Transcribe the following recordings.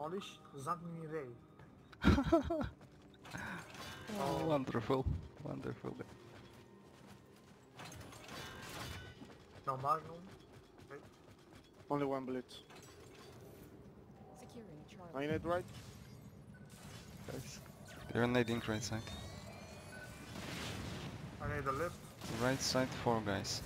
Polish? Zamknij rej. Oh, wonderful, wonderful. No Magnum. Okay. Only one blitz. Securing Charlie. I need right. Guys, they're nading right side. I need a left. Right side, four guys.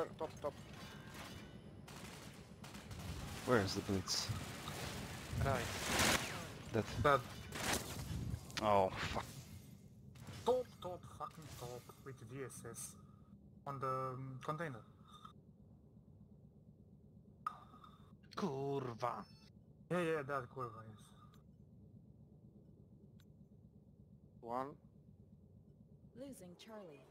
Where? Top, top. Where is the blitz? Right. That. Bad. Oh fuck. Top, top, fucking top with VSS. On the um, container. Kurwa. Yeah, yeah, that curva, yes. One. Losing Charlie.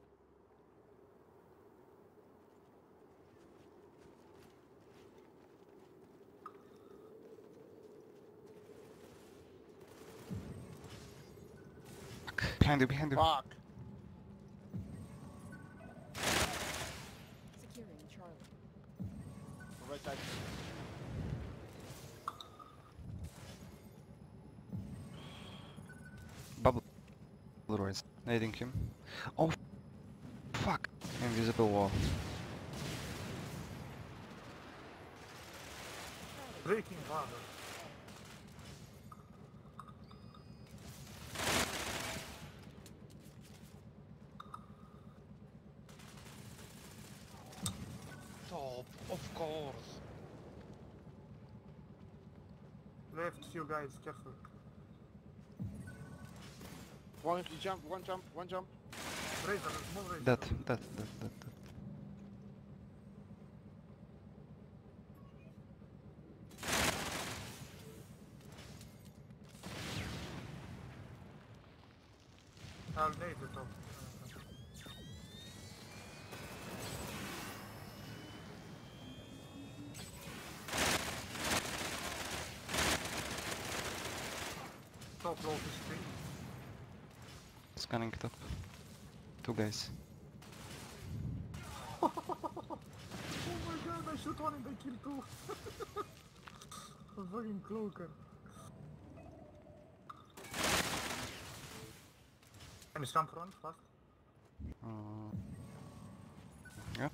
Behind you, behind you. Fuck. Securing Charlie. Right side. Bubble. Right. Nading him. Oh fuck. Invisible wall. Breaking water. Top, of course. Left, few guys, careful. One jump, one jump, one jump. Razor, move razor. That, that, that, that, that. I'll nade the top. Top low is three. Scanning top. Two guys. Oh my god, I shoot one and they kill two. A fucking cloaker. Can you stand front fast? Uh, yeah.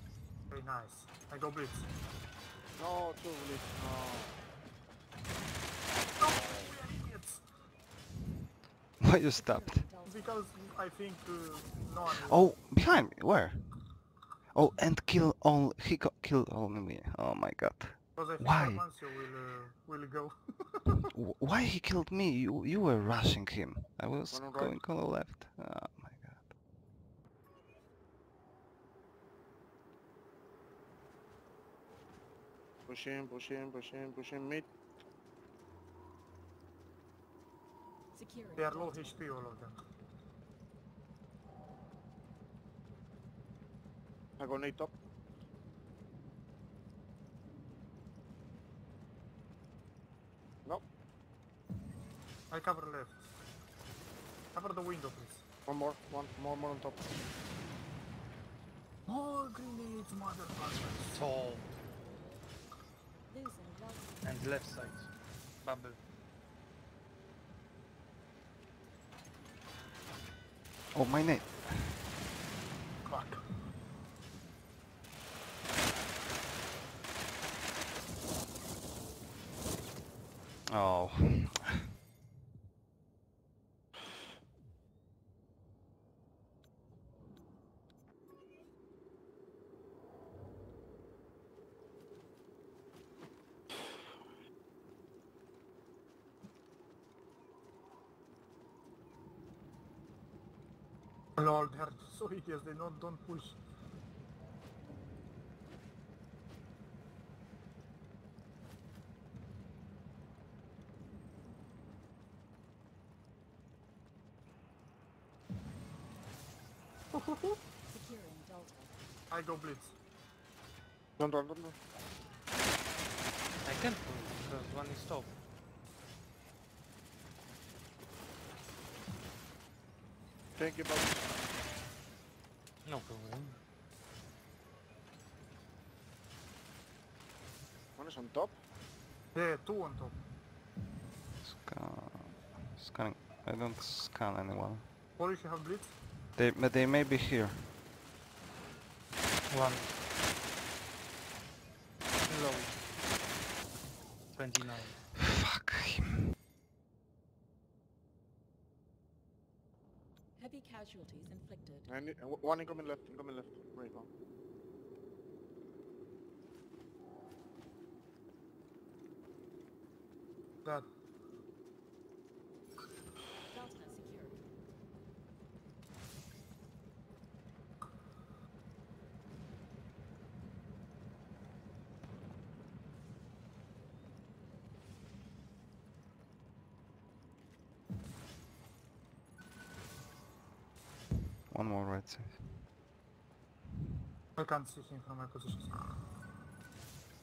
Very nice. I go blitz. No, two blitz. No. No, we are idiots. Why you stopped? Because I think uh, no Oh, behind me. Where? Oh, and kill all. He got killed all me. Oh my god. Because I Why? Armancio will, uh, will go. Why he killed me? You you were rushing him. I was One on right. going on the left. Oh my god. Push in, push in, push in, push in mid. Securing they are low HP, all of them. I go nade top. No, I cover left. Cover the window, please. one more, one more, more on top. More grenades, motherfuckers. Top. Losing Delta. And left side. Bubble. Oh my name. Fuck. Oh. Lol, they're so idiots, they don't, don't push. Securing Delta. I go blitz. Don't run, don't run. I can't move because one is top. Thank you, buddy. No problem. One is on top. Yeah, two on top. Scan... Scanning. I don't scan anyone. Or if you have blitz. They, but they may be here. One. Low. 29. Fuck him. Heavy casualties inflicted. And it- and w- one incoming left, incoming left. Right now. That. Delta secured. One more right side. I can't see him from my position.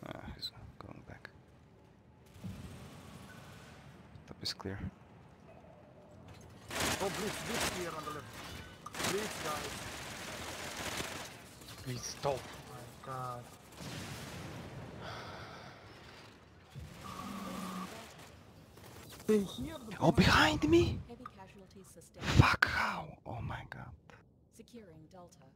Ah, he's going back. Top is clear. Oh, blitz, blitz here on the left. Blitz, guys. Please stop. My god. They hear the Oh, behind me! Heavy casualties sustained. Fuck, how? Oh my god. Securing Delta.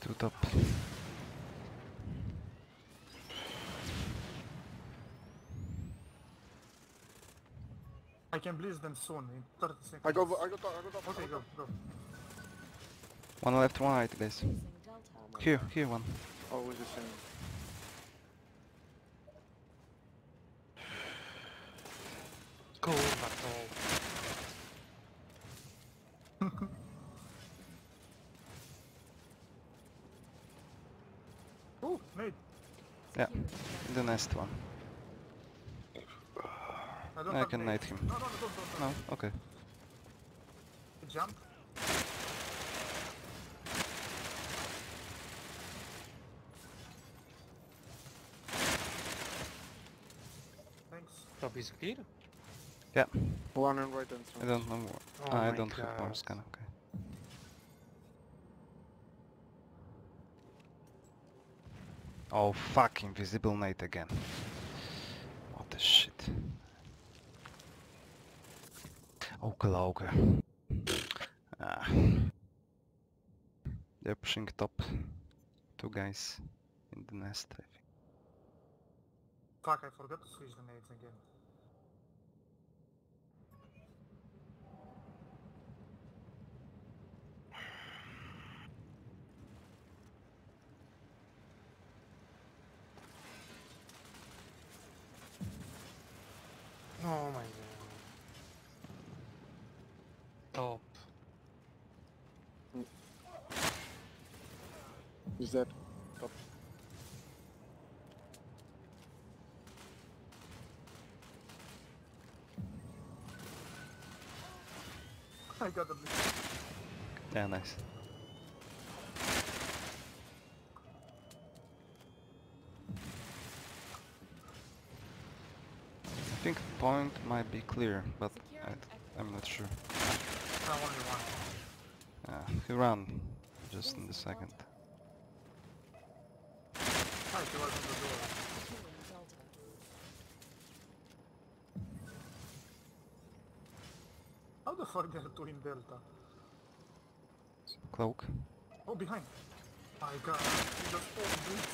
Two top. I can blitz them soon, in 30 seconds. I go, I go top, I go top. Okay, I go, top. go. One left, one right, guys. Oh Here, here one. Oh, Always the same. Kurwa to. Oh, mate. Yeah. The next one. I don't I can nade. nade him. No, no, no, don't, don't, No, okay. Jump. Thanks. Top is clear? Yeah, One and right hand I don't know more. Oh I don't have more God. scan, okay. Oh fuck, invisible night again. What the shit. Glauge. Ah. They're pushing top. Two guys in the nest, I think. Fuck, I forgot to switch the nades again. Oh my god. Top. Is that top? I got the. Yeah, nice. I think point might be clear, but I I'm not sure. No, only one. Yeah, he ran just in the second. He was on the door. Delta. How the fuck there are two in Delta? Cloak. Oh, behind. My god, he just all blitz.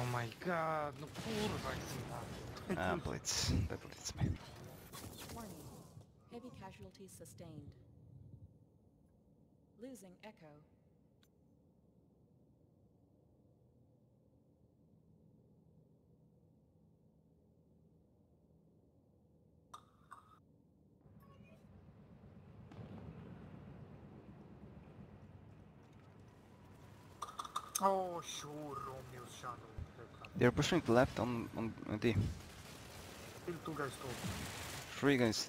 Oh my god, no kurwa syna. I Ah, blitz. That blitz me. Warning. Heavy casualties sustained. Losing Echo. Oh, sure, Romeo's shadow. They're pushing left on on D. killed two guys. Three guys.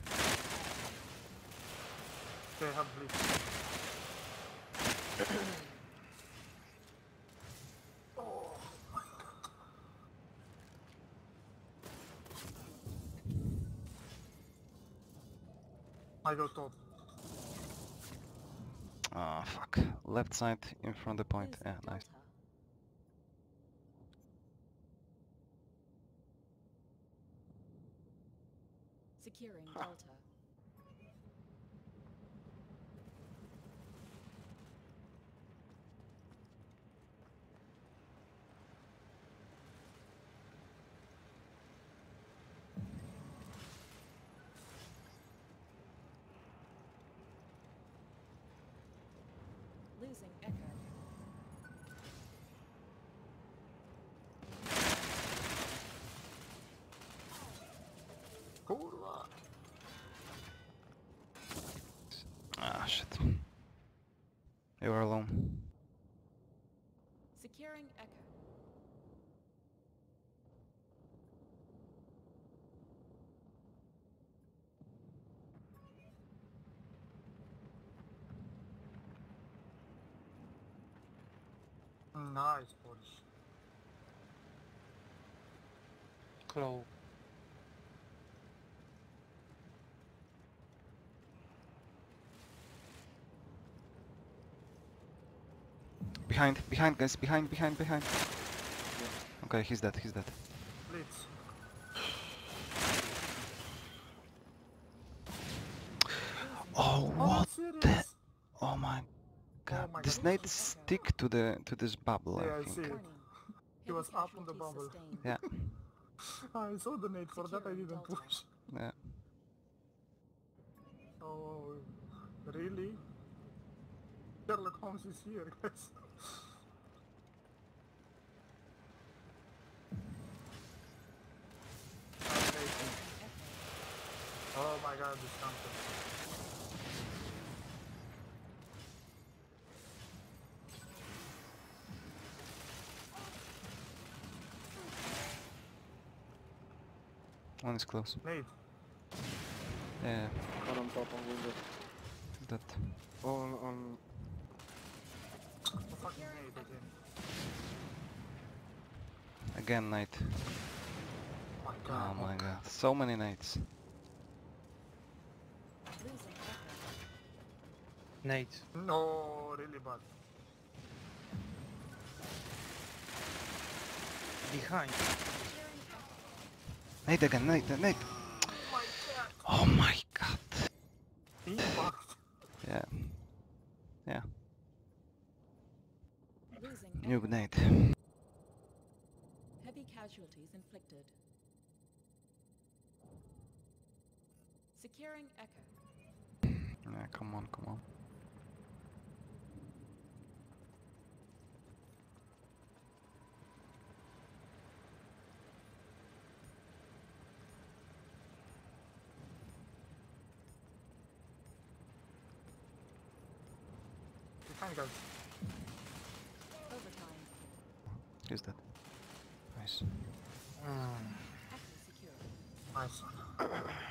They have oh god. I go top. Ah, fuck. Left side in front of the point. Yeah, nice. Delta. Securing Delta. Losing Echo. Kurwa. Ah, shit. You are alone. Securing Echo. Nice, Boris. Claw. Behind, behind, guys. Behind, behind, behind. Okay, he's dead. He's dead. Blitz. Oh, Oh, what? serious? Oh my Oh god. my This God. nade stick to the to this bubble, Yeah, I I see think. it. He was up on the bubble. Yeah, I saw the nade, for that I didn't push. yeah. Oh, really? Sherlock Holmes is here, guys. Oh my god, this counter. One is close. Nade. Yeah, One on top on window. that. On on Oh, fucking nade again. Again, night. My Oh my god. So many nights. Nate. No, really bad. Behind. Securing Echo. Nate again, Nate, Nate. Oh my god. Oh my god. Impact. Yeah, Losing noob Nate. Heavy casualties inflicted. Securing Echo. Yeah, come on, come on. Guys. Overtime. He's dead. Nice. Mm. Nice.